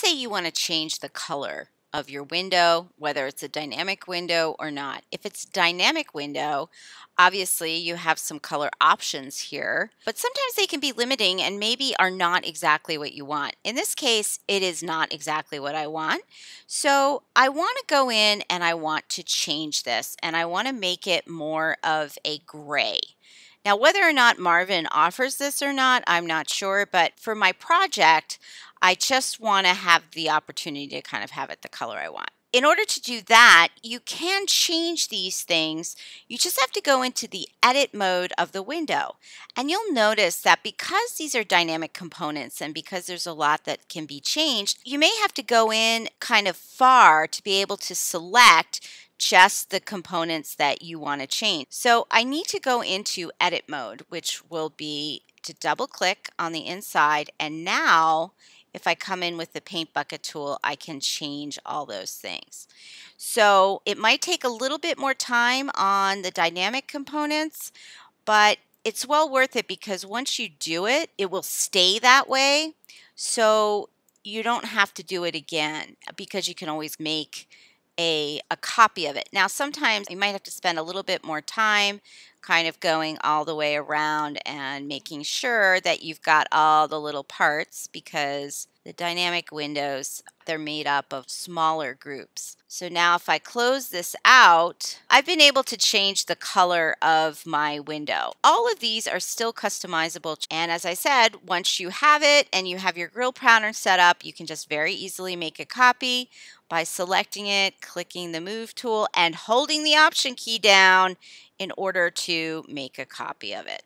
say you want to change the color of your window, whether it's a dynamic window or not. If it's dynamic window, obviously you have some color options here, but sometimes they can be limiting and maybe are not exactly what you want. In this case, it is not exactly what I want. So I want to go in and I want to change this and I want to make it more of a gray. Now, whether or not Marvin offers this or not, I'm not sure, but for my project, I just want to have the opportunity to kind of have it the color I want. In order to do that, you can change these things. You just have to go into the edit mode of the window. And you'll notice that because these are dynamic components and because there's a lot that can be changed, you may have to go in kind of far to be able to select just the components that you want to change. So I need to go into edit mode, which will be to double click on the inside. And now if I come in with the paint bucket tool, I can change all those things. So it might take a little bit more time on the dynamic components, but it's well worth it because once you do it, it will stay that way. So you don't have to do it again because you can always make a, a copy of it. Now, sometimes you might have to spend a little bit more time kind of going all the way around and making sure that you've got all the little parts because the dynamic windows, they're made up of smaller groups. So now if I close this out, I've been able to change the color of my window. All of these are still customizable. And as I said, once you have it and you have your grill pattern set up, you can just very easily make a copy by selecting it, clicking the move tool, and holding the option key down in order to make a copy of it.